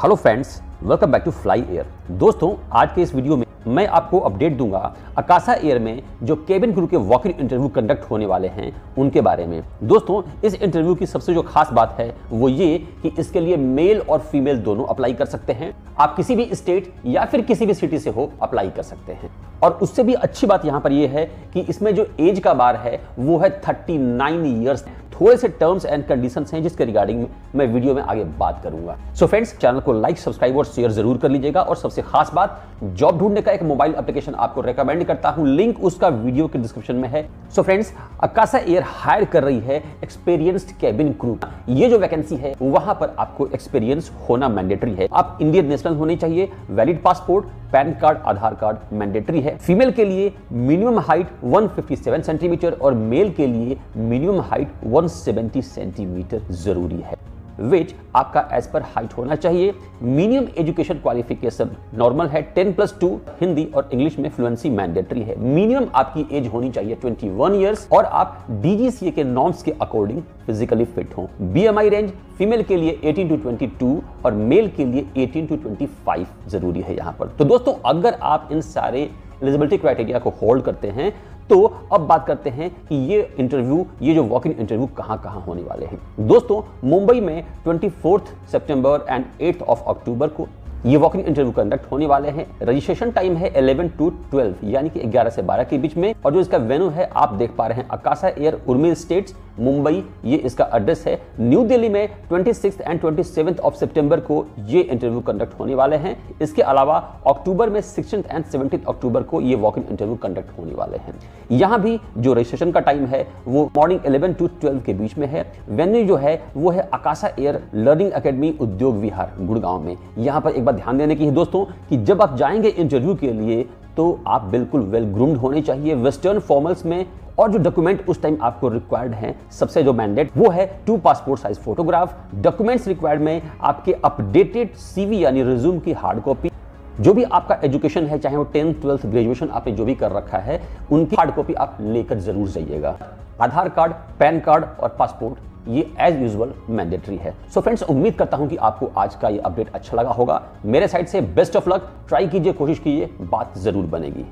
Hello friends welcome back to fly air दोस्तों, आज के इस वीडियो में मैं आपको अपडेट दूँगा अकाशा एयर में जो केबिन क्रू के वॉक इंटरव्यू कंडक्ट होने वाले हैं, उनके बारे में। दोस्तों, इस इंटरव्यू की सबसे जो खास बात है, वो ये कि इसके लिए मेल और फीमेल दोनों अप्लाई कर सकते हैं। आप किसी भी स्टेट या फिर किसी भी सिटी से हो अप्लाई कर सकते हैं। और उससे भी अच्छी बात यहाँ पर यह है कि इसमें जो एज का बार है, वो है थर्टी नाइन ईयर्स थोड़े से टर्म्स एंड कंडीशन हैं जिसके रिगार्डिंग मैं वीडियो में आगे बात करूँगा। सो फ्रेंड्स चैनल को लाइक सब्सक्राइब और शेयर ज़रूर कर लीजिएगा और सबसे खास बात जॉब ढूँढने का एक मोबाइल एप्लीकेशन आपको रिकमेंड करता हूँ। लिंक उसका वीडियो के डिस्क्रिप्शन में है। So friends Akasa air hire कर रही है एक्सपीरियंस्ड कैबिन क्रू ये जो वैकेंसी है, वहाँ पर आपको एक्सपीरियंस होना मैंडेटरी है। आप इंडियन नेशनल होने चाहिए valid passport PAN card, Aadhaar card mandatory है। फीमेल के लिए मिनिमम हाइट 157 सेंटीमीटर और मेल के लिए मिनिमम हाइट 170 सेंटीमीटर ज़रूरी है। वेट आपका एज पर हाइट होना चाहिए। मिनिमम एजुकेशन क्वालिफिकेशन नॉर्मल है 10 प्लस टू हिंदी और इंग्लिश में फ्लुएंसी मैंडेटरी है। मिनिमम आपकी एज होनी चाहिए 21 इयर्स और आप डीजीसीए के नॉर्म्स के अकॉर्डिंग फिजिकली फिट हो। बीएमआई रेंज फीमेल के लिए 18 टू 22 और मेल के लिए 18 टू 25 ज़रूरी है यहाँ पर। तो दोस्तों, अगर आप इन सारे एलिजिबिलिटी क्राइटेरिया को होल्ड करते हैं तो अब बात करते हैं कि ये इंटरव्यू ये जो वॉक इन इंटरव्यू कहाँ कहाँ होने वाले हैं। दोस्तों, मुंबई में twenty fourth September and eighth of October को ये वॉक इन इंटरव्यू कंडक्ट होने वाले हैं। रजिस्ट्रेशन टाइम है 11 टू 12 यानी कि 11 से 12 के बीच में। और जो इसका वेन्यू है, आप देख पा रहे हैं अकाशा एयर उर्मिल स्टेट्स मुंबई, ये इसका एड्रेस है। न्यू दिल्ली में ट्वेंटी एंड ट्वेंटी ऑफ़ सितंबर को ये इंटरव्यू कंडक्ट होने वाले हैं। इसके अलावा अक्टूबर में सिक्सटीन एंड सेवनटीन अक्टूबर को ये वॉक इन इंटरव्यू कंडक्ट होने वाले हैं। यहाँ भी जो रजिस्ट्रेशन का टाइम है, वो मॉर्निंग 11 टू 12 के बीच में है। वेन्यू जो है, वो है आकाशा एयर लर्निंग अकेडमी उद्योग विहार, गुड़गांव में। यहाँ पर एक बार ध्यान देने की है दोस्तों, कि जब आप जाएँगे इंटरव्यू के लिए तो आप बिल्कुल वेल ग्रूम्ड होने चाहिए। वेस्टर्न फॉर्मल्स में और जो डॉक्यूमेंट उस टाइम आपको रिक्वायर्ड है, सबसे जो मैंडेट वो है two passport size photograph documents required में आपके अपडेटेड सीवी यानी रिज्यूम की हार्ड कॉपी जो भी आपका एजुकेशन है, चाहे वो टेंथ ट्वेल्थ ग्रेजुएशन आपने जो भी कर रखा है, उनकी हार्ड कॉपी आप लेकर ज़रूर जाइएगा। आधार कार्ड, पैन कार्ड और पासपोर्ट ये एज यूजल मैंडेटरी है। सो so फ्रेंड्स उम्मीद करता हूँ कि आपको आज का ये अपडेट अच्छा लगा होगा। मेरे साइड से बेस्ट ऑफ़ लक ट्राई कीजिए, कोशिश कीजिए, बात ज़रूर बनेगी।